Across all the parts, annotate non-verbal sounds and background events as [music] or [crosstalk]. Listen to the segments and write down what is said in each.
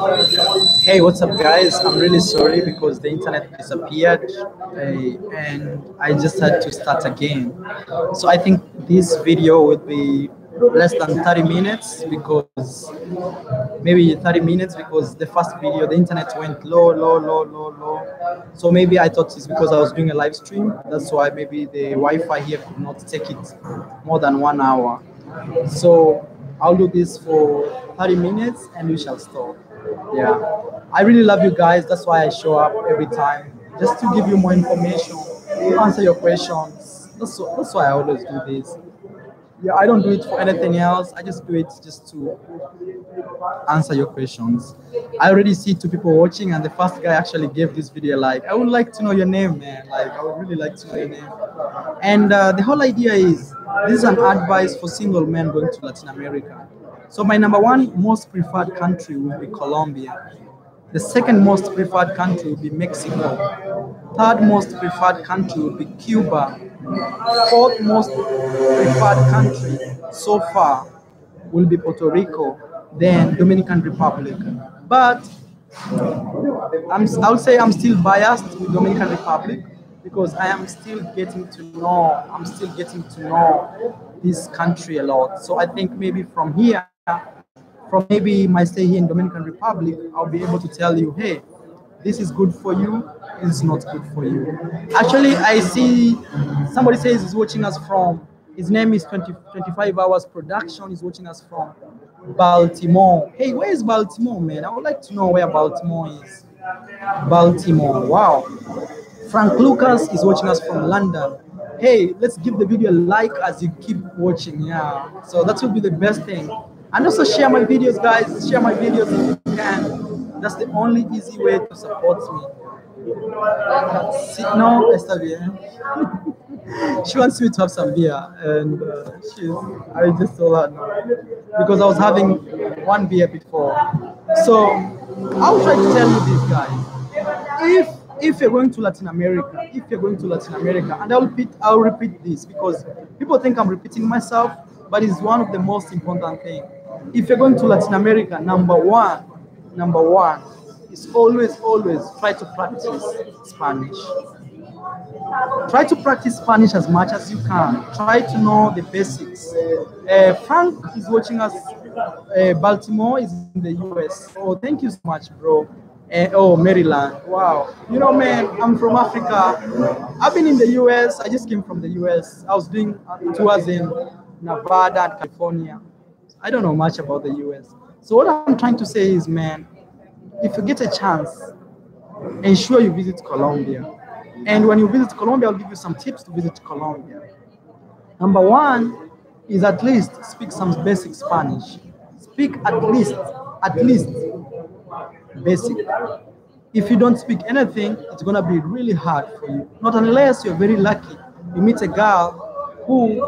Hey, what's up, guys? I'm really sorry because the internet disappeared uh, and I just had to start again. So I think this video would be less than 30 minutes because maybe 30 minutes because the first video the internet went low, low, low, low, low. So maybe I thought it's because I was doing a live stream. That's why maybe the Wi-Fi here could not take it more than one hour. So I'll do this for 30 minutes and we shall stop. Yeah. I really love you guys. That's why I show up every time. Just to give you more information, answer your questions. That's, that's why I always do this. Yeah, I don't do it for anything else. I just do it just to answer your questions. I already see two people watching, and the first guy actually gave this video like, I would like to know your name, man. Like, I would really like to know your name. And uh, the whole idea is this is an advice for single men going to Latin America. So my number one most preferred country will be Colombia. The second most preferred country will be Mexico. Third most preferred country will be Cuba. Fourth most preferred country so far will be Puerto Rico, then Dominican Republic. But I'm, I'll say I'm still biased with Dominican Republic because I am still getting to know, I'm still getting to know this country a lot. So I think maybe from here, from maybe my stay here in Dominican Republic, I'll be able to tell you, hey, this is good for you, this is not good for you. Actually, I see somebody says he's watching us from, his name is 20, 25 Hours Production, he's watching us from Baltimore. Hey, where is Baltimore, man? I would like to know where Baltimore is. Baltimore, wow. Frank Lucas is watching us from London. Hey, let's give the video a like as you keep watching. Yeah, so that will be the best thing. And also share my videos, guys. Share my videos if you can. That's the only easy way to support me. No, está bien. [laughs] she wants me to have some beer, and uh, she's. I just told her no because I was having one beer before. So I'll try to tell you this, guys. If if you're going to Latin America, if you're going to Latin America, and I'll repeat, I'll repeat this because people think I'm repeating myself, but it's one of the most important things. If you're going to Latin America, number one, number one is always, always try to practice Spanish. Try to practice Spanish as much as you can. Try to know the basics. Uh, Frank is watching us. Uh, Baltimore is in the US. Oh, thank you so much, bro. Uh, oh, Maryland. Wow. You know, man, I'm from Africa. I've been in the US. I just came from the US. I was doing tours in Nevada and California. I don't know much about the US. So what I'm trying to say is, man, if you get a chance, ensure you visit Colombia. And when you visit Colombia, I'll give you some tips to visit Colombia. Number one is at least speak some basic Spanish. Speak at least, at least basic. If you don't speak anything, it's gonna be really hard for you. Not unless you're very lucky. You meet a girl who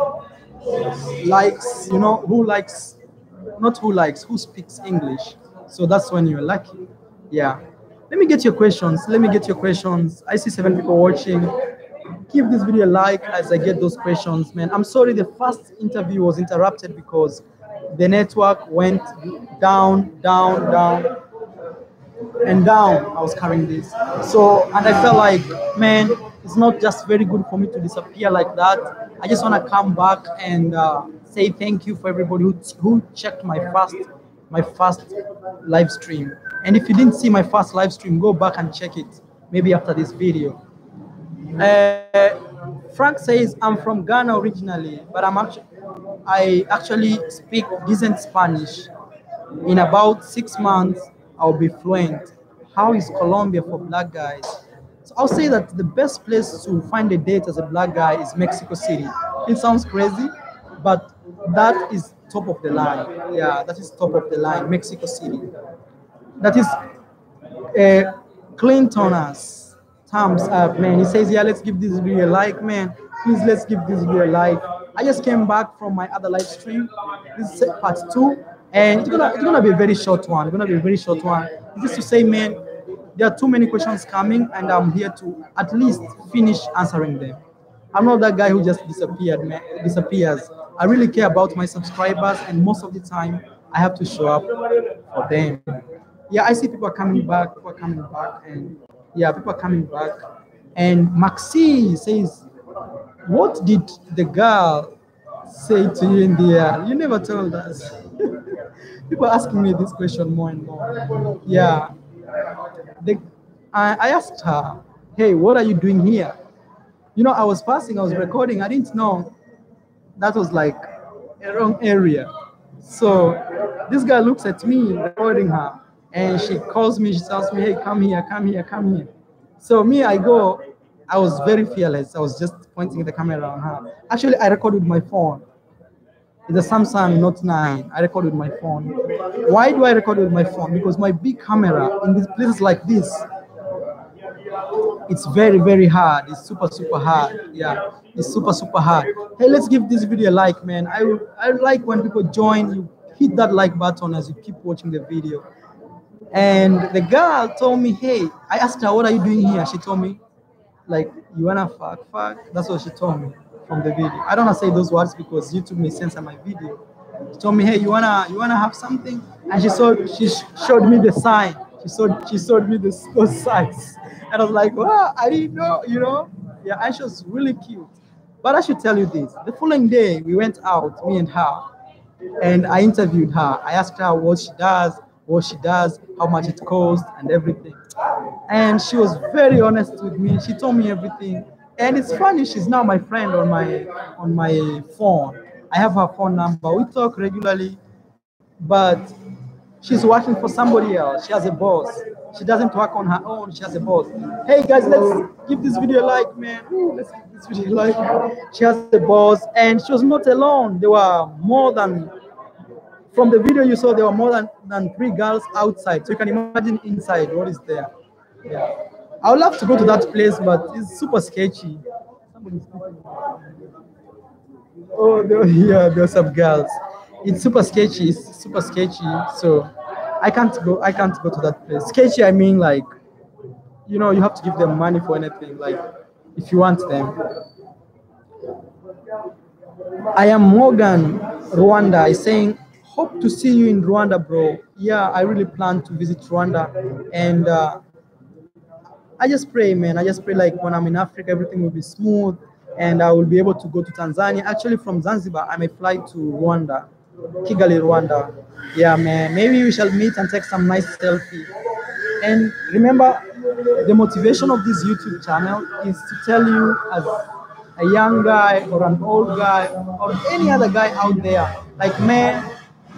likes, you know, who likes, not who likes, who speaks English. So that's when you're lucky. Yeah. Let me get your questions. Let me get your questions. I see seven people watching. Give this video a like as I get those questions, man. I'm sorry the first interview was interrupted because the network went down, down, down, and down. I was carrying this. So, and I felt like, man, it's not just very good for me to disappear like that. I just want to come back and uh, say thank you for everybody who, who checked my first my first live stream. And if you didn't see my first live stream, go back and check it maybe after this video. Uh, Frank says, I'm from Ghana originally, but I'm actually, I actually speak decent Spanish. In about six months, I'll be fluent. How is Colombia for black guys? I'll say that the best place to find a date as a black guy is Mexico City. It sounds crazy, but that is top of the line. Yeah, that is top of the line, Mexico City. That is uh, Clintoners. Thumbs up, man. He says, yeah, let's give this video a like, man. Please, let's give this video a like. I just came back from my other live stream. This is part two, and it's gonna it's gonna be a very short one. It's gonna be a very short one. Just to say, man, there are too many questions coming, and I'm here to at least finish answering them. I'm not that guy who just disappeared, disappears. I really care about my subscribers, and most of the time, I have to show up for them. yeah, I see people are coming back, people are coming back, and yeah, people are coming back. And Maxi says, What did the girl say to you in the air? You never told us. [laughs] people are asking me this question more and more. Yeah. The, I, I asked her, Hey, what are you doing here? You know, I was passing, I was recording, I didn't know that was like a wrong area. So this guy looks at me recording her and she calls me, she tells me, hey, come here, come here, come here. So me, I go, I was very fearless. I was just pointing the camera on her. Actually, I recorded my phone. It's a Samsung Note 9. I record with my phone. Why do I record with my phone? Because my big camera in these places like this, it's very, very hard. It's super, super hard. Yeah, it's super, super hard. Hey, let's give this video a like, man. I, I like when people join. You hit that like button as you keep watching the video. And the girl told me, hey, I asked her, what are you doing here? She told me, like, you wanna fuck, fuck? That's what she told me from the video. I don't wanna say those words because YouTube may censor my video. She told me, hey, you wanna you wanna have something? And she saw she showed me the sign. She showed she showed me the, those signs. And I was like, wow, I didn't know, you know? Yeah, and was really cute. But I should tell you this. The following day, we went out, me and her, and I interviewed her. I asked her what she does, what she does, how much it costs, and everything. And she was very honest with me. She told me everything. And it's funny, she's now my friend on my on my phone. I have her phone number. We talk regularly, but she's working for somebody else. She has a boss. She doesn't work on her own. She has a boss. Hey guys, let's give this video a like, man. Let's give this video a like. She has a boss, and she was not alone. There were more than from the video you saw, there were more than, than three girls outside. So you can imagine inside what is there. Yeah. I would love to go to that place, but it's super sketchy. Oh, there, [laughs] yeah, there are some girls. It's super sketchy. It's super sketchy. So I can't go. I can't go to that place. Sketchy. I mean, like, you know, you have to give them money for anything. Like, if you want them. I am Morgan Rwanda. Is saying hope to see you in Rwanda, bro. Yeah, I really plan to visit Rwanda, and uh, I just pray, man. I just pray like when I'm in Africa, everything will be smooth, and I will be able to go to Tanzania. Actually, from Zanzibar, I may fly to Rwanda, Kigali, Rwanda. Yeah, man. Maybe we shall meet and take some nice selfie. And remember, the motivation of this YouTube channel is to tell you as a young guy or an old guy or any other guy out there, like man,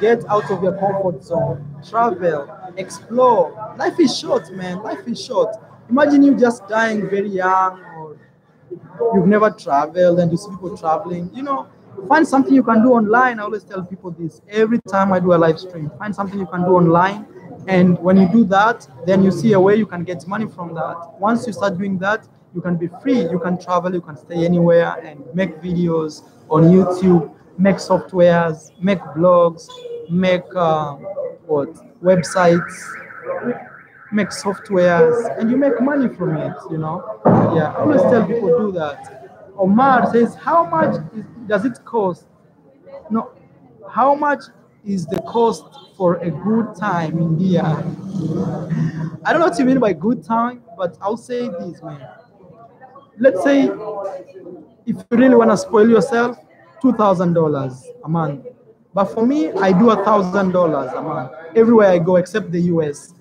get out of your comfort zone, travel, explore. Life is short, man. Life is short. Imagine you just dying very young or you've never traveled and you see people traveling. You know, find something you can do online. I always tell people this every time I do a live stream. Find something you can do online. And when you do that, then you see a way you can get money from that. Once you start doing that, you can be free. You can travel, you can stay anywhere and make videos on YouTube, make softwares, make blogs, make uh, what websites, make softwares, and you make money from it. You know, yeah. I always tell people do that. Omar says, how much is, does it cost? No, how much is the cost for a good time in India? I don't know what you mean by good time, but I'll say this, man. Let's say if you really want to spoil yourself, two thousand dollars a month. But for me, I do a thousand dollars a month everywhere I go except the US.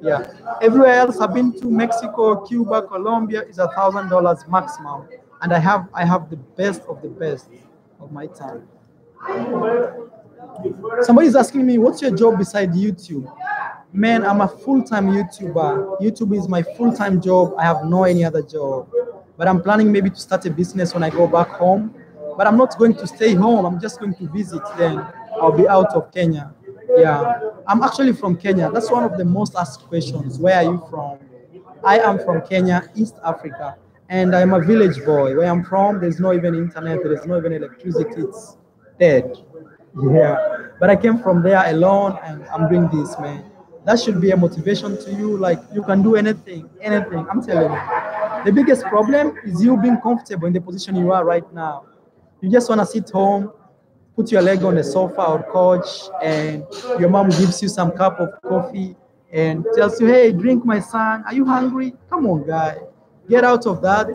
Yeah. Everywhere else I've been to Mexico, Cuba, Colombia is a thousand dollars maximum. And I have I have the best of the best of my time. Somebody's asking me, what's your job beside YouTube? Man, I'm a full-time YouTuber. YouTube is my full-time job. I have no any other job. But I'm planning maybe to start a business when I go back home. But I'm not going to stay home. I'm just going to visit then. I'll be out of Kenya. Yeah. I'm actually from Kenya. That's one of the most asked questions. Where are you from? I am from Kenya, East Africa. And I'm a village boy. Where I'm from, there's no even internet, there's no even electricity. It's dead. Yeah. But I came from there alone and I'm doing this, man. That should be a motivation to you. Like you can do anything, anything. I'm telling you. The biggest problem is you being comfortable in the position you are right now. You just want to sit home, put your leg on the sofa or couch, and your mom gives you some cup of coffee and tells you, hey, drink my son. Are you hungry? Come on, guy. Get out of that.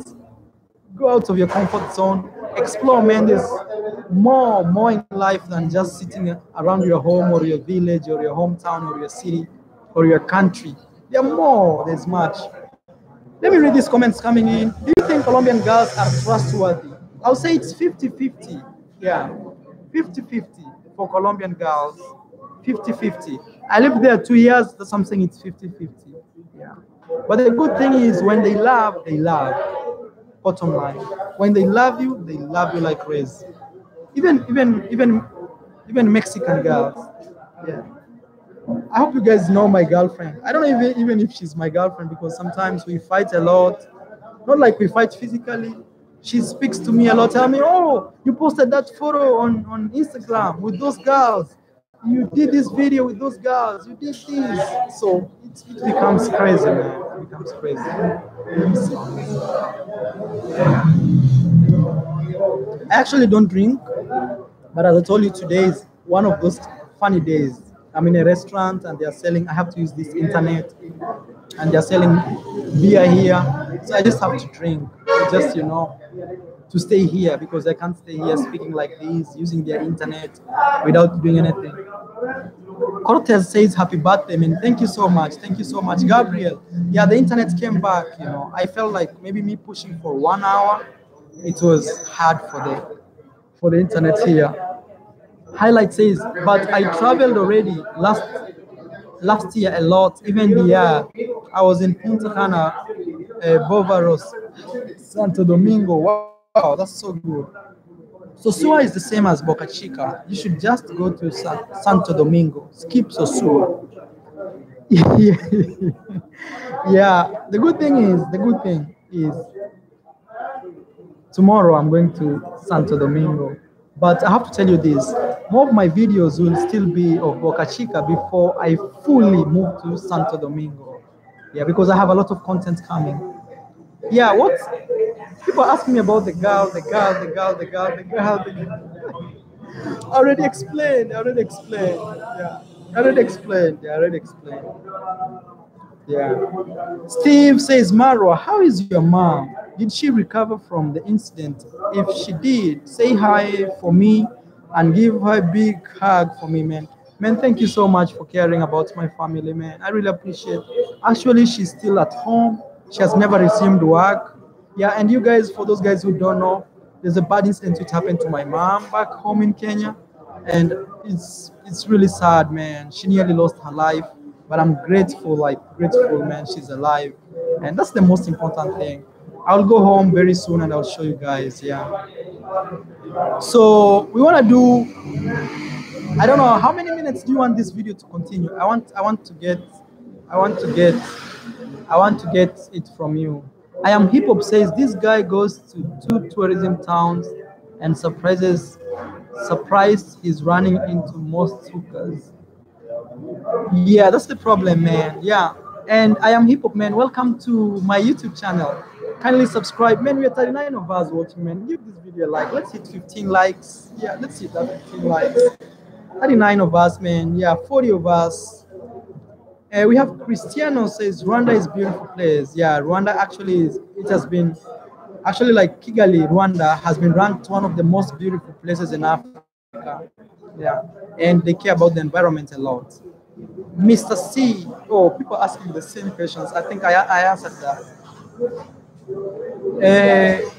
Go out of your comfort zone. Explore, man. There's more, more in life than just sitting around your home or your village or your hometown or your city or your country. There are more. There's much. Let me read these comments coming in. Do you think Colombian girls are trustworthy? I'll say it's 50 50. Yeah, 50 50 for Colombian girls. 50 50. I lived there two years, that's something it's 50 50. Yeah. But the good thing is when they love, they love. Bottom line. When they love you, they love you like crazy. Even even even even Mexican girls. Yeah. I hope you guys know my girlfriend. I don't know even, even if she's my girlfriend because sometimes we fight a lot. Not like we fight physically. She speaks to me a lot. Tell me, oh, you posted that photo on, on Instagram with those girls you did this video with those girls, you did this. So it, it becomes crazy, man. It becomes crazy. I actually don't drink, but as I told you, today is one of those funny days. I'm in a restaurant and they're selling, I have to use this internet and they're selling beer here. So I just have to drink, just, you know, to stay here because I can't stay here speaking like this, using their internet without doing anything. Cortez says happy birthday, man. Thank you so much. Thank you so much. Gabriel, yeah, the internet came back, you know. I felt like maybe me pushing for one hour, it was hard for the for the internet here. Highlight says, but I traveled already last last year a lot, even the year I was in Punta Cana, uh, Bovaros, Santo Domingo. Wow, that's so good. So Sosua is the same as Boca Chica. You should just go to Sa Santo Domingo. Skip Sosua. [laughs] yeah, the good thing is, the good thing is, tomorrow I'm going to Santo Domingo. But I have to tell you this, more of my videos will still be of Boca Chica before I fully move to Santo Domingo. Yeah, because I have a lot of content coming. Yeah, what people ask me about the girl, the girl, the girl, the girl, the girl, the girl. I [laughs] already explained, I already explained. Yeah. I already explained. Yeah, I already explained. Yeah. Steve says, Marwa, how is your mom? Did she recover from the incident? If she did, say hi for me and give her a big hug for me, man. Man, thank you so much for caring about my family, man. I really appreciate it. Actually, she's still at home. She has never resumed work. Yeah, and you guys, for those guys who don't know, there's a bad incident which happened to my mom back home in Kenya. And it's it's really sad, man. She nearly lost her life. But I'm grateful, like grateful, man. She's alive. And that's the most important thing. I'll go home very soon and I'll show you guys. Yeah. So we want to do. I don't know how many minutes do you want this video to continue. I want. I want to get. I want to get. I want to get it from you. I am hip hop says this guy goes to two tourism towns and surprises. Surprised he's running into most hookers. Yeah, that's the problem, man. Yeah. And I am hip hop man. Welcome to my YouTube channel. Kindly subscribe. Man, we are 39 of us watching, man. Give this video a like. Let's hit 15 likes. Yeah, let's hit that 15 likes. 39 of us, man. Yeah, 40 of us. Uh, we have Cristiano says Rwanda is beautiful place. Yeah, Rwanda actually is. It has been actually like Kigali, Rwanda has been ranked one of the most beautiful places in Africa. Yeah, and they care about the environment a lot. Mr. C. Oh, people asking the same questions. I think I, I answered that. Uh,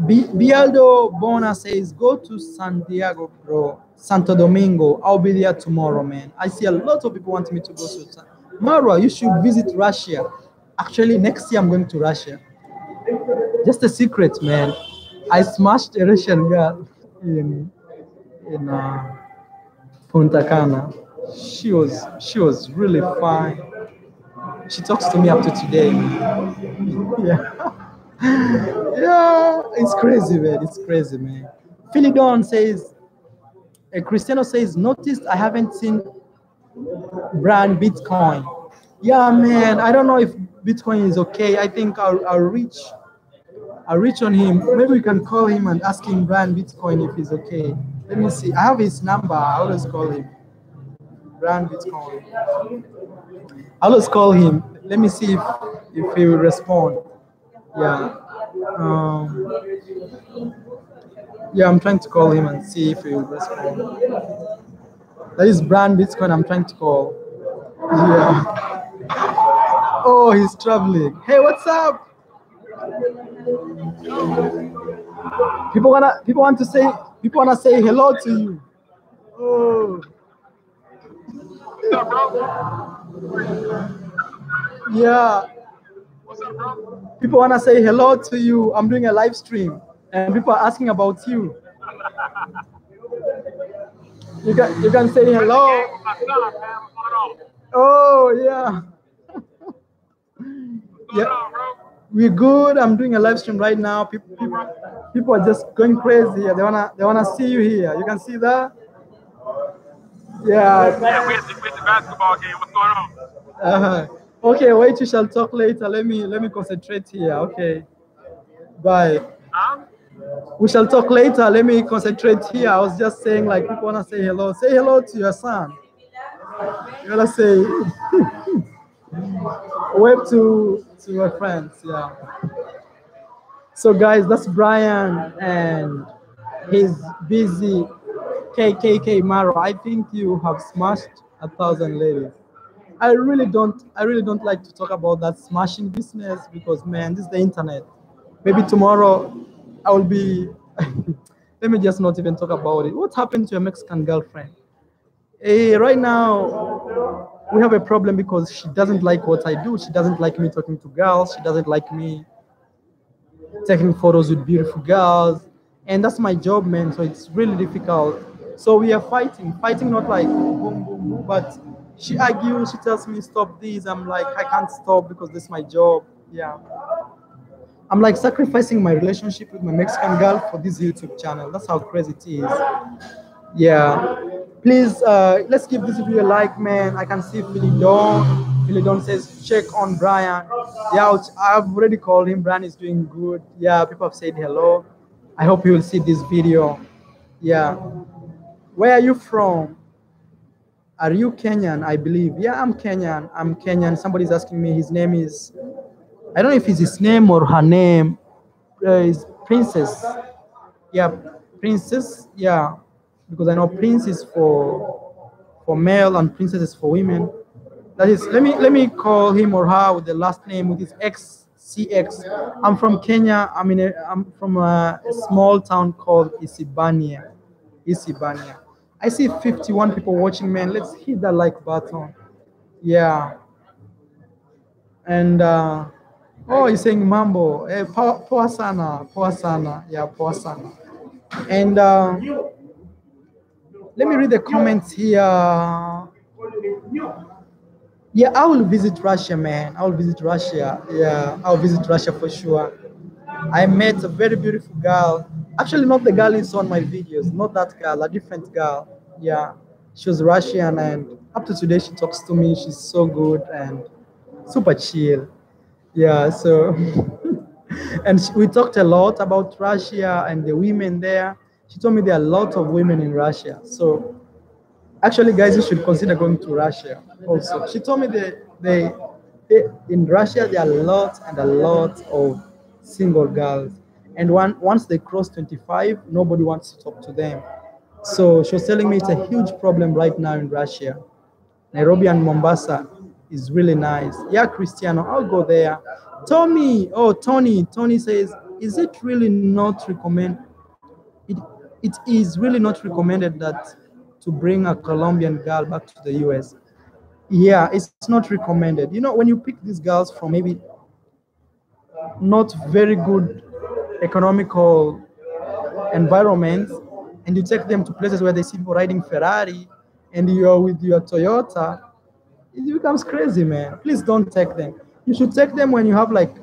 Bialdo Bona says, go to San Diego, bro. Santo Domingo. I'll be there tomorrow, man. I see a lot of people want me to go to San Marwa, you should visit Russia. Actually, next year I'm going to Russia. Just a secret, man. I smashed a Russian girl in in uh, Punta Cana. She was she was really fine. She talks to me up to today. yeah. [laughs] yeah, it's crazy, man. It's crazy, man. Philidon says, a Cristiano says, noticed I haven't seen brand Bitcoin. Yeah, man. I don't know if Bitcoin is okay. I think I'll, I'll reach I'll reach on him. Maybe we can call him and ask him brand Bitcoin if he's okay. Let me see. I have his number. I always call him. Brand Bitcoin. I'll just call him. Let me see if, if he will respond. Yeah. Um, yeah, I'm trying to call him and see if he will respond. That is Brand Bitcoin I'm trying to call. Yeah. [laughs] Oh, he's traveling. Hey, what's up? People wanna people want to say people wanna say hello to you. Oh. Bro? Yeah. People wanna say hello to you. I'm doing a live stream and people are asking about you. You can you can say hello. Oh yeah. [laughs] Yeah. Going on, bro? We're good. I'm doing a live stream right now. People, people, people are just going crazy. here. They wanna they wanna see you here. You can see that. Yeah. Yeah, at the, at the basketball game. What's going on? Uh-huh. okay. Wait. We shall talk later. Let me let me concentrate here. Okay. Bye. Huh? We shall talk later. Let me concentrate here. I was just saying like people wanna say hello. Say hello to your son. You wanna say [laughs] wave to to your friends. Yeah. So guys, that's Brian and he's busy. KKK Marwa, I think you have smashed a thousand ladies. I really don't I really don't like to talk about that smashing business because man, this is the internet. Maybe tomorrow I will be [laughs] let me just not even talk about it. What happened to your Mexican girlfriend? Eh, right now we have a problem because she doesn't like what I do. She doesn't like me talking to girls. She doesn't like me taking photos with beautiful girls. And that's my job, man. So it's really difficult. So we are fighting, fighting not like boom, boom, boom, but she argues, she tells me stop this. I'm like, I can't stop because this is my job. Yeah. I'm like sacrificing my relationship with my Mexican girl for this YouTube channel. That's how crazy it is. Yeah. Please, uh, let's give this video a like, man. I can see Philidon. Philidon says, check on Brian. Yeah, I've already called him. Brian is doing good. Yeah, people have said hello. I hope you will see this video. Yeah. Where are you from? Are you Kenyan? I believe. Yeah, I'm Kenyan. I'm Kenyan. Somebody's asking me. His name is, I don't know if it's his name or her name. Uh, is Princess. Yeah, Princess. Yeah, because I know Prince is for for male and Princess is for women. That is. Let me let me call him or her with the last name with his XCX. I'm from Kenya. I'm in. A, I'm from a, small town called Isibania. Isibania. I see 51 people watching, man. Let's hit that like button. Yeah. And uh, oh, he's saying mambo. Eh, poa sana, poa sana. Yeah, poa sana. And uh, let me read the comments here. Yeah, I will visit Russia, man. I will visit Russia. Yeah, I'll visit Russia for sure. I met a very beautiful girl. Actually, not the girl saw on my videos, not that girl, a different girl. Yeah, she was Russian, and up to today, she talks to me. She's so good and super chill. Yeah, so, [laughs] and we talked a lot about Russia and the women there. She told me there are a lot of women in Russia. So, actually, guys, you should consider going to Russia also. She told me that they, they in Russia, there are a lot and a lot of single girls. And one, once they cross 25, nobody wants to talk to them. So she was telling me it's a huge problem right now in Russia. Nairobi and Mombasa is really nice. Yeah, Cristiano, I'll go there. Tommy, oh, Tony, Tony says, is it really not recommend? It, is really not recommended that to bring a Colombian girl back to the US. Yeah, it's not recommended. You know, when you pick these girls from maybe not very good economical environments and you take them to places where they see people riding Ferrari and you're with your Toyota, it becomes crazy, man. Please don't take them. You should take them when you have like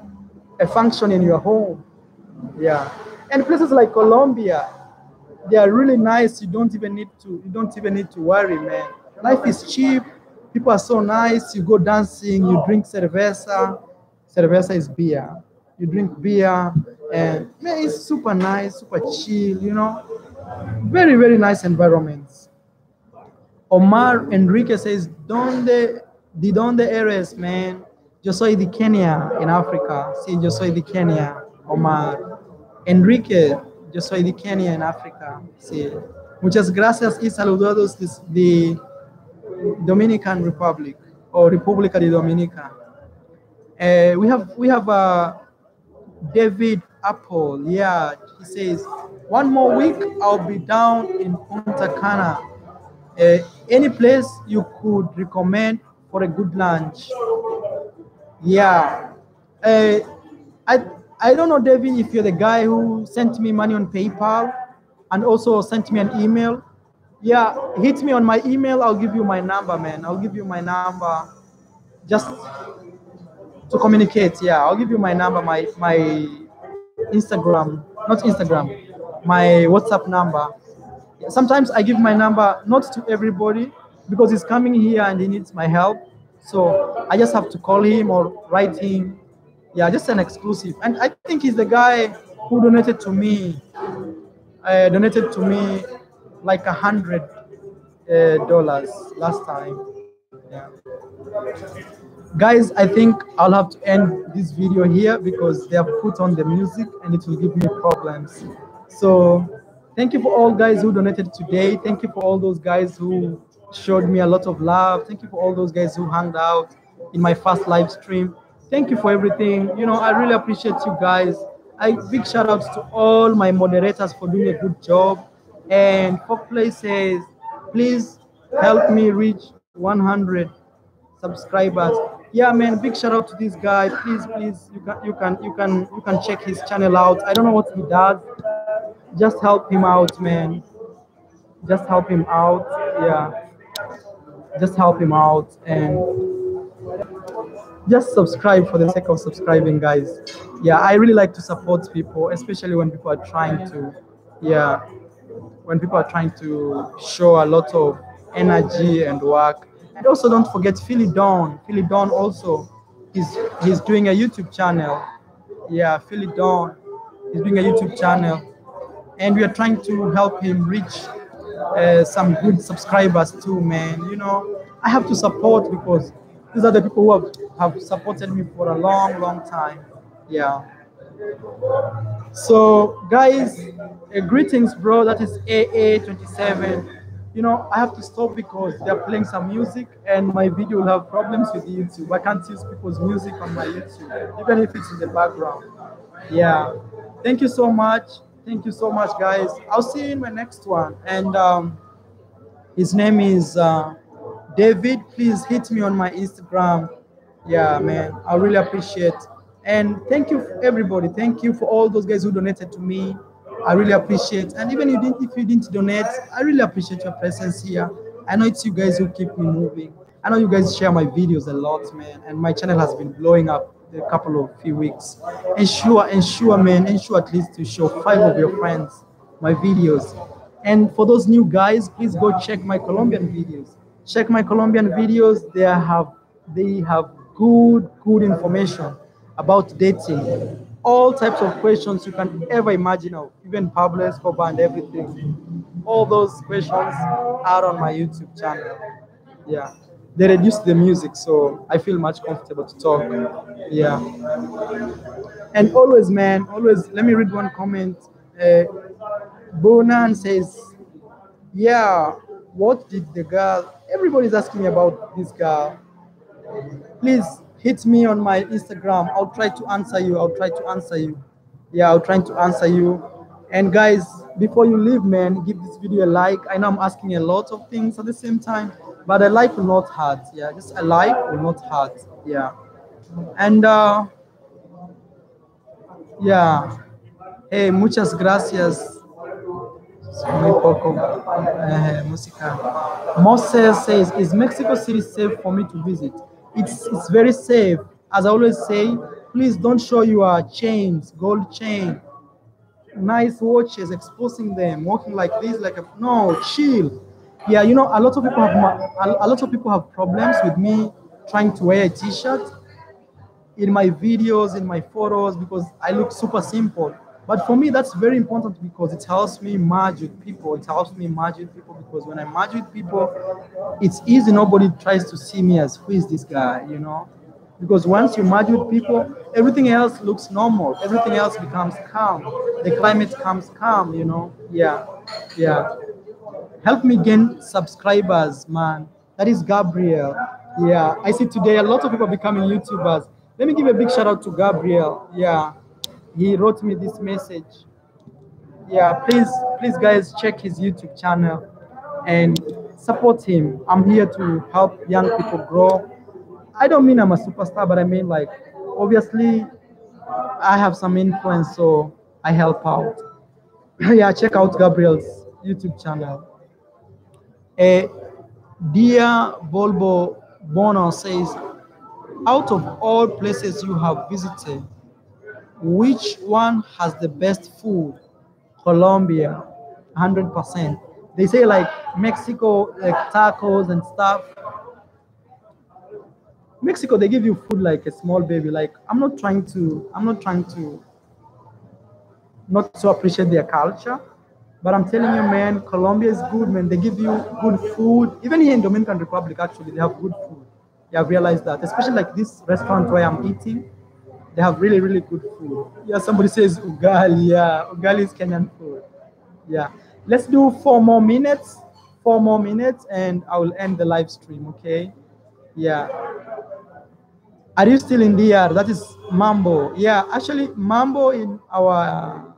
a function in your home. Yeah. And places like Colombia, they are really nice. You don't even need to, you don't even need to worry, man. Life is cheap. People are so nice. You go dancing, you drink cerveza. Cerveza is beer. You drink beer and man, it's super nice, super chill, you know. Very, very nice environments. Omar Enrique says, Donde, de donde eres, man? Yo soy de Kenia, en África. Sí, yo soy de Kenia, Omar. Enrique, yo soy de Kenia, en África. Sí. Muchas gracias y saludos de Dominican Republic or República de Dominica. Uh, we have we have uh, David Apple. Yeah, he says one more week I'll be down in Punta Cana. Uh, any place you could recommend for a good lunch? Yeah, uh, I I don't know, David, if you're the guy who sent me money on PayPal and also sent me an email. Yeah, hit me on my email. I'll give you my number, man. I'll give you my number. Just to communicate. Yeah, I'll give you my number, my my Instagram, not Instagram, my WhatsApp number. Sometimes I give my number not to everybody because he's coming here and he needs my help. So I just have to call him or write him. Yeah, just an exclusive. And I think he's the guy who donated to me, uh, donated to me like a hundred uh, dollars last time. Yeah. Guys, I think I'll have to end this video here because they have put on the music and it will give me problems. So thank you for all guys who donated today. Thank you for all those guys who showed me a lot of love. Thank you for all those guys who hung out in my first live stream. Thank you for everything. You know, I really appreciate you guys. I big shout outs to all my moderators for doing a good job. And for places, please help me reach 100 subscribers. Yeah, man, big shout out to this guy. Please, please, you can you can you can you can check his channel out. I don't know what he does. Just help him out, man. Just help him out. Yeah. Just help him out and just subscribe for the sake of subscribing, guys. Yeah, I really like to support people, especially when people are trying to, yeah, when people are trying to show a lot of energy and work. And also don't forget Philly Dawn. Philly Dawn also, he's he's doing a YouTube channel. Yeah, Philly Dawn, he's doing a YouTube channel, and we are trying to help him reach uh, some good subscribers too, man. You know, I have to support because these are the people who have, have supported me for a long, long time. Yeah. So, guys, greetings, bro. That is AA27. You know, I have to stop because they're playing some music and my video will have problems with YouTube. I can't use people's music on my YouTube, even if it's in the background. Yeah. Thank you so much. Thank you so much, guys. I'll see you in my next one. And um, his name is uh, David. Please hit me on my Instagram. Yeah, man. I really appreciate. And thank you, everybody. Thank you for all those guys who donated to me. I really appreciate. And even you didn't, if you didn't donate, I really appreciate your presence here. I know it's you guys who keep me moving. I know you guys share my videos a lot, man. And my channel has been blowing up a couple of few weeks. Ensure, ensure, man, ensure at least to show five of your friends my videos. And for those new guys, please go check my Colombian videos. Check my Colombian videos. They have they have good good information about dating. All types of questions you can ever imagine of, even Pablo Escobar and everything. All those questions are on my YouTube channel. Yeah they reduced the music, so I feel much comfortable to talk. Yeah. And always, man, always, let me read one comment. Uh, Bonan says, Yeah, what did the girl? Everybody's asking me about this girl. Please hit me on my Instagram. I'll try to answer you. I'll try to answer you. Yeah, I'll try to answer you. And guys, before you leave, man, give this video a like. I know I'm asking a lot of things at the same time but a like will not hurt yeah just a like will not hurt yeah and uh yeah hey muchas gracias muy poco uh, música Moses says is mexico city safe for me to visit it's it's very safe. As i always say please don't show your chains gold chain. Nice watches exposing them walking like this like a no chill. Yeah, you know, a lot of people have a lot of people have problems with me trying to wear a t-shirt in my videos, in my photos, because I look super simple. But for me, that's very important because it helps me merge with people. It helps me merge with people because when I merge with people, it's easy. Nobody tries to see me as who is this guy, you know? Because once you merge with people, everything else looks normal. Everything else becomes calm. The climate comes calm, you know? Yeah, yeah. Help me gain subscribers, man. That is Gabriel. Yeah, I see today a lot of people becoming YouTubers. Let me give a big shout out to Gabriel. Yeah, he wrote me this message. Yeah, please, please, guys, check his YouTube channel and support him. I'm here to help young people grow. I don't mean I'm a superstar, but I mean like obviously I have some influence, so I help out. [clears throat] yeah, check out Gabriel's YouTube channel. Eh, a dear Volvo Bono says, out of all places you have visited, which one has the best food? Colombia, 100%. They say like Mexico, like tacos and stuff. Mexico, they give you food like a small baby. Like I'm not trying to, I'm not trying to not to appreciate their culture. But I'm telling you, man, Colombia is good, man. They give you good food. Even here in Dominican Republic, actually, they have good food. Yeah, I've realized that. Especially like this restaurant where I'm eating, they have really, really good food. Yeah, somebody says ugali. Yeah, ugali is Kenyan food. Yeah. Let's do four more minutes. Four more minutes, and I will end the live stream, okay? Yeah. Are you still in DR? That is Mambo. Yeah, actually, Mambo in our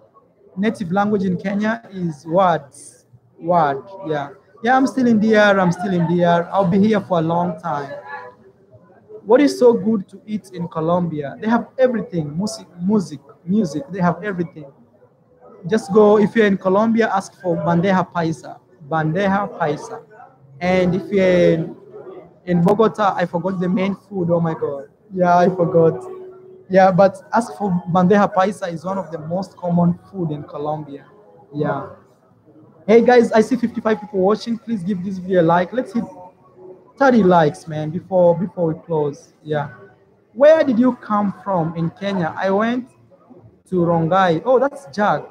native language in Kenya is words. Word. Yeah. Yeah, I'm still in DR. I'm still in DR. I'll be here for a long time. What is so good to eat in Colombia? They have everything. Music, music, music. They have everything. Just go if you're in Colombia, ask for bandeja paisa. Bandeja paisa. And if you're in, in Bogota, I forgot the main food. Oh my god. Yeah, I forgot. Yeah, but ask for bandeja paisa is one of the most common food in Colombia. Yeah. Hey guys, I see 55 people watching. Please give this video a like. Let's hit 30 likes, man, before before we close. Yeah. Where did you come from in Kenya? I went to Rongai. Oh, that's Jack.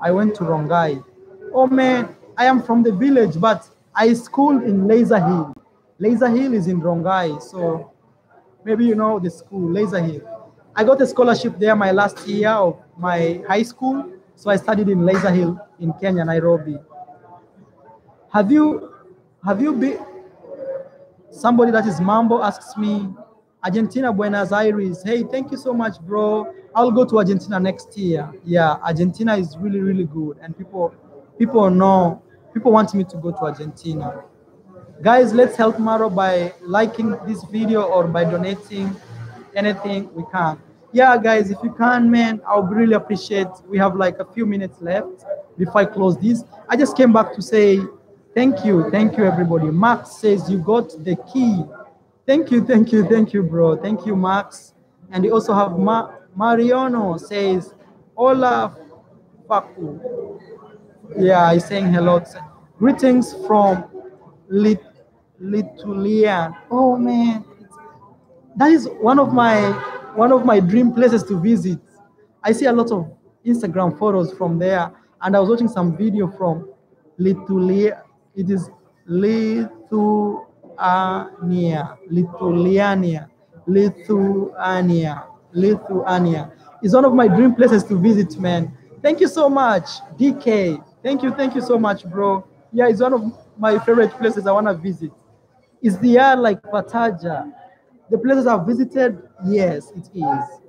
I went to Rongai. Oh man, I am from the village, but I schooled in Laiser Hill. Laiser Hill is in Rongai, so maybe you know the school, Laiser Hill. I got a scholarship there my last year of my high school, so I studied in Laiser Hill in Kenya, Nairobi. Have you have you been somebody that is Mambo asks me, Argentina, Buenos Aires. Hey, thank you so much, bro. I'll go to Argentina next year. Yeah, Argentina is really, really good, and people people know people want me to go to Argentina. Guys, let's help Marwa by liking this video or by donating anything we can. Yeah, guys, if you can, man, I would really appreciate. We have like a few minutes left before I close this. I just came back to say thank you, thank you, everybody. Max says you got the key. Thank you, thank you, thank you, bro. Thank you, Max. And we also have Ma- Mariano says, Hola, Faku. Yeah, he's saying hello. Greetings from Lit- Lithuania. Oh man, that is one of my one of my dream places to visit. I see a lot of Instagram photos from there, and I was watching some video from Lithuania. It is Lithuania, Lithuania, Lithuania, Lithuania. It's one of my dream places to visit, man. Thank you so much, DK. Thank you, thank you so much, bro. Yeah, it's one of my favorite places I want to visit. Is the air like Pattaya? The places I've visited, yes, it is.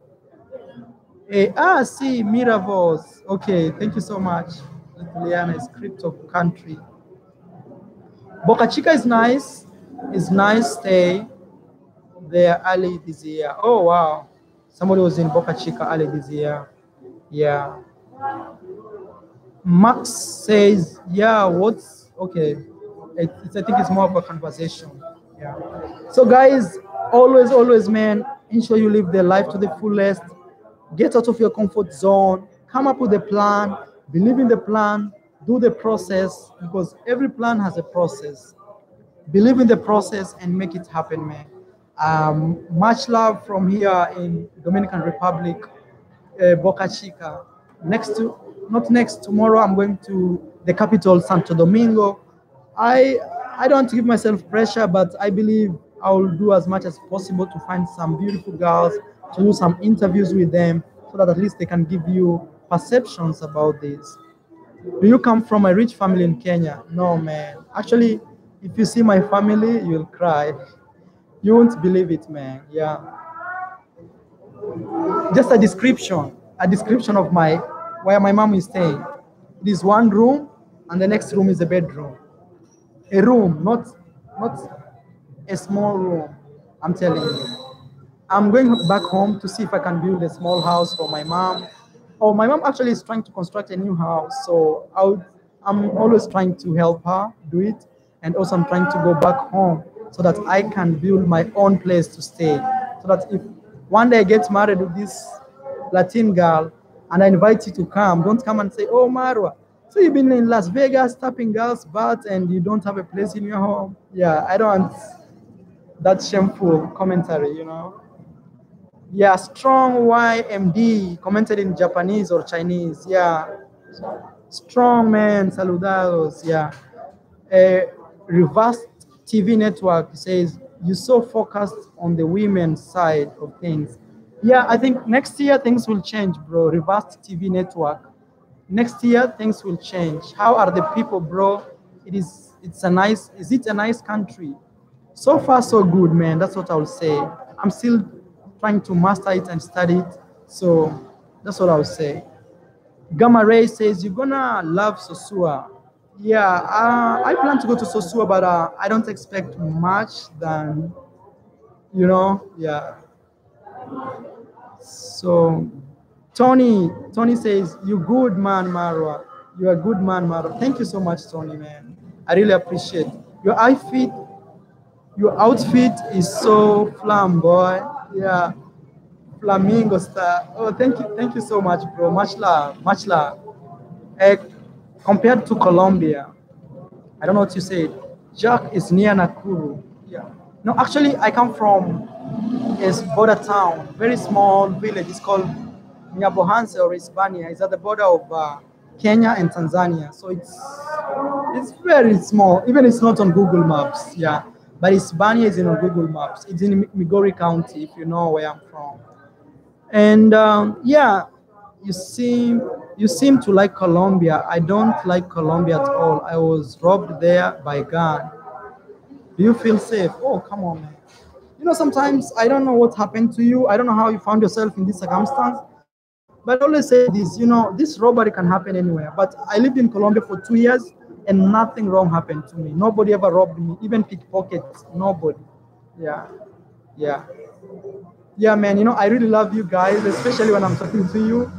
Eh, ah, see, Miravos. Okay, thank you so much. Lithuania is crypto country. Boca Chica is nice. It's nice stay there early this year. Oh wow. Somebody was in Boca Chica early this year. Yeah. Max says, yeah, what's okay. It, I think it's more of a conversation. Yeah. So guys, always, always, man, ensure you live the life to the fullest. Get out of your comfort zone. Come up with a plan. Believe in the plan. Do the process because every plan has a process. Believe in the process and make it happen, man. Um, much love from here in Dominican Republic, uh, Boca Chica. next to not next tomorrow i'm going to the capital santo domingo i i don't to give myself pressure but i believe i will do as much as possible to find some beautiful girls to do some interviews with them so that at least they can give you perceptions about this do you come from a rich family in kenya no man actually if you see my family you'll cry you won't believe it man yeah just a description, a description of my where my mom is staying. It is one room, and the next room is a bedroom. A room, not not a small room. I'm telling you. I'm going back home to see if I can build a small house for my mom. Oh, my mom actually is trying to construct a new house, so I I'm always trying to help her do it, and also I'm trying to go back home so that I can build my own place to stay. So that if one day I get married with this Latin girl and I invite you to come, don't come and say, Oh, Marwa, so you've been in Las Vegas tapping girls' butt and you don't have a place in your home. Yeah, I don't want that shameful commentary, you know. Yeah, strong YMD commented in Japanese or Chinese. Yeah, strong man, saludados. Yeah, a reversed TV network says you're so focused on the women's side of things. Yeah, I think next year things will change, bro. Reversed TV network. Next year things will change. How are the people, bro? It is. It's a nice. Is it a nice country? So far, so good, man. That's what I will say. I'm still trying to master it and study it. So that's what I would say. Gamma Ray says you're gonna love Sosua. Yeah, uh, I plan to go to Sosua, but uh, I don't expect much than, you know, yeah. So Tony, Tony says You're good man, Marwa. You're a good man, Marwa. Thank you so much, Tony, man. I really appreciate your outfit. Your outfit is so flamboyant. Yeah, flamingo star. Oh, thank you, thank you so much, bro. Much love, much love. Eh, compared to Colombia, I don't know what you said. Jack is near Nakuru. Yeah. No, actually, I come from a border town, very small village. It's called Nyabohanse or Isebania. It's at the border of uh, Kenya and Tanzania. So it's it's very small. Even it's not on Google Maps. Yeah. But Isebania is in Google Maps. It's in Migori County, if you know where I'm from. And um, yeah, you seem you seem to like Colombia. I don't like Colombia at all. I was robbed there by gun. Do you feel safe? Oh, come on, man. You know, sometimes I don't know what happened to you. I don't know how you found yourself in this circumstance. But I always say this, you know, this robbery can happen anywhere. But I lived in Colombia for two years and nothing wrong happened to me. Nobody ever robbed me, even pickpockets. Nobody. Yeah. Yeah. Yeah, man. You know, I really love you guys, especially when I'm talking to you.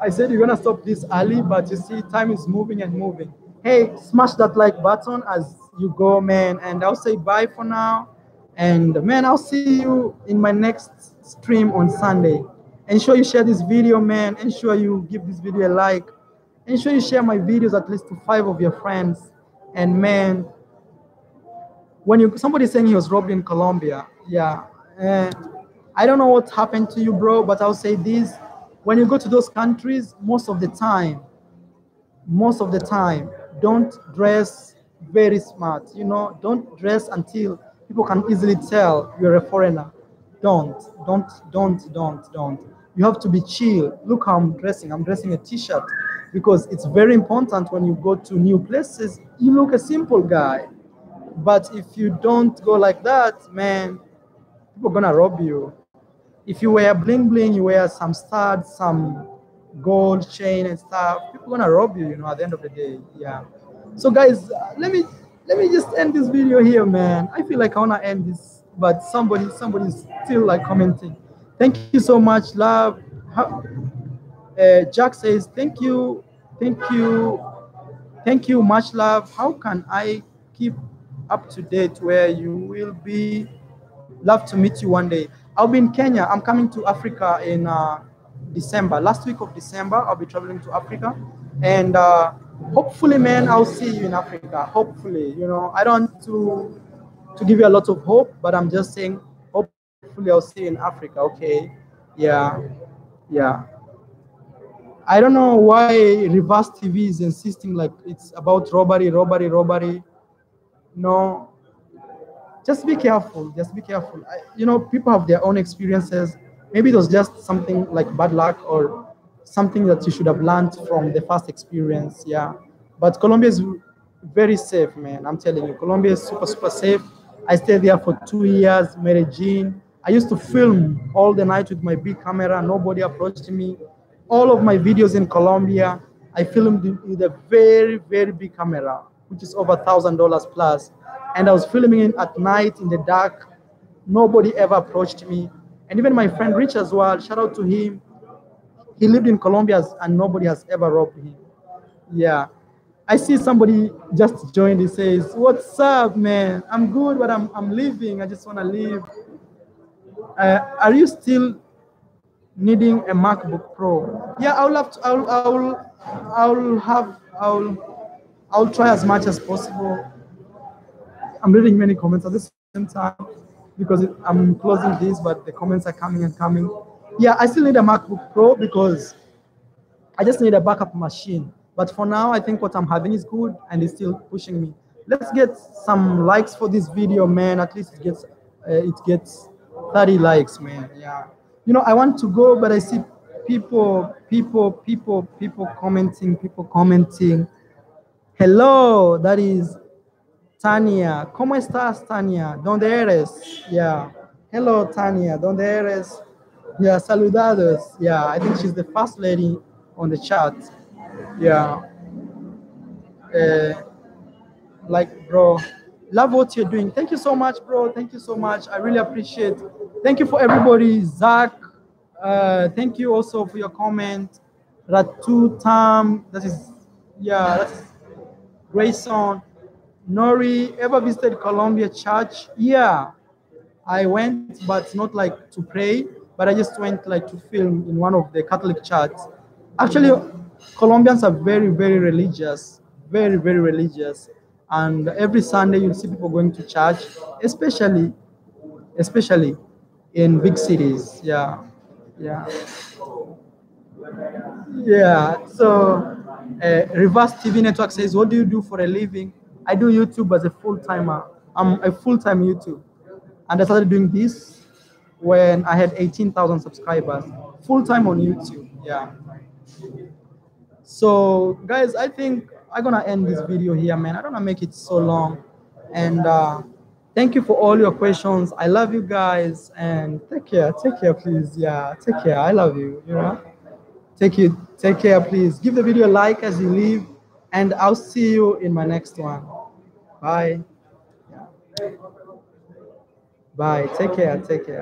I said you're gonna stop this early, but you see, time is moving and moving. Hey, smash that like button as you go, man. And I'll say bye for now. And man, I'll see you in my next stream on Sunday. Ensure you share this video, man. Ensure you give this video a like. Ensure you share my videos at least to five of your friends. And man, when you somebody saying he was robbed in Colombia, yeah. Uh, I don't know what happened to you, bro, but I'll say this: when you go to those countries, most of the time, most of the time, don't dress very smart. You know, don't dress until people can easily tell you're a foreigner. Don't, don't, don't, don't, don't. You have to be chill. Look how I'm dressing. I'm dressing a t-shirt because it's very important when you go to new places. You look a simple guy. But if you don't go like that, man, people are gonna rob you. If you wear bling bling, you wear some studs, some gold chain and stuff, people are gonna rob you, you know, at the end of the day. Yeah. So guys, uh, let me let me just end this video here, man. I feel like I wanna end this, but somebody somebody's still like commenting. Thank you so much, love. Uh, Jack says, thank you, thank you, thank you, much love. How can I keep up to date where you will be? Love to meet you one day. I'll be in Kenya. I'm coming to Africa in uh, December. Last week of December, I'll be traveling to Africa, and uh, hopefully, man, I'll see you in Africa. Hopefully, you know, I don't to to give you a lot of hope, but I'm just saying, hopefully, I'll see you in Africa. Okay, yeah, yeah. I don't know why Reverse TV is insisting like it's about robbery, robbery, robbery. No, just be careful. Just be careful. I, you know, people have their own experiences. Maybe it was just something like bad luck or something that you should have learned from the first experience. Yeah, but Colombia is very safe, man. I'm telling you, Colombia is super, super safe. I stayed there for two years, Medellin. I used to film all the night with my big camera. Nobody approached me. All of my videos in Colombia, I filmed with a very, very big camera, which is over thousand dollars plus. And I was filming it at night in the dark. Nobody ever approached me. And even my friend Rich as well, shout out to him. He lived in Colombia and nobody has ever robbed him. Yeah. I see somebody just joined. He says, "What's up, man? I'm good, but I'm I'm leaving. I just want to leave." Uh, are you still needing a MacBook Pro? Yeah, I'll have to. I'll I'll I'll have. I'll I'll try as much as possible. I'm reading many comments at the same time because I'm closing this, but the comments are coming and coming. Yeah, I still need a MacBook Pro because I just need a backup machine. But for now, I think what I'm having is good and it's still pushing me. Let's get some likes for this video, man. At least it gets uh, it gets 30 likes, man. Yeah. You know, I want to go, but I see people, people, people, people commenting, people commenting. Hello, that is Tania. ¿Cómo estás, Tania? ¿Dónde eres? Yeah. Hello, Tania. ¿Dónde eres? Yeah, saludados. Yeah, I think she's the first lady on the chat. Yeah. Uh, like, bro, love what you're doing. Thank you so much, bro. Thank you so much. I really appreciate. Thank you for everybody. Zach, uh, thank you also for your comment. Ratu Tam, that is, yeah, that is Grayson. Nori, ever visited Colombia Church? Yeah, I went, but not like to pray, but I just went like to film in one of the Catholic churches. Actually, Colombians are very, very religious, very, very religious. And every Sunday you'll see people going to church, especially, especially in big cities. Yeah, yeah, yeah. So, uh, Reverse TV Network says, "What do you do for a living?" I do YouTube as a full timer. I'm a full time YouTube, and I started doing this when I had 18,000 subscribers, full time on YouTube. Yeah. So, guys, I think I'm gonna end this video here, man. I don't wanna make it so long, and uh, thank you for all your questions. I love you guys, and take care. Take care, please. Yeah, take care. I love you. You know, take you. Take care, please. Give the video a like as you leave, and I'll see you in my next one. Bye. Bye. Take care. Take care.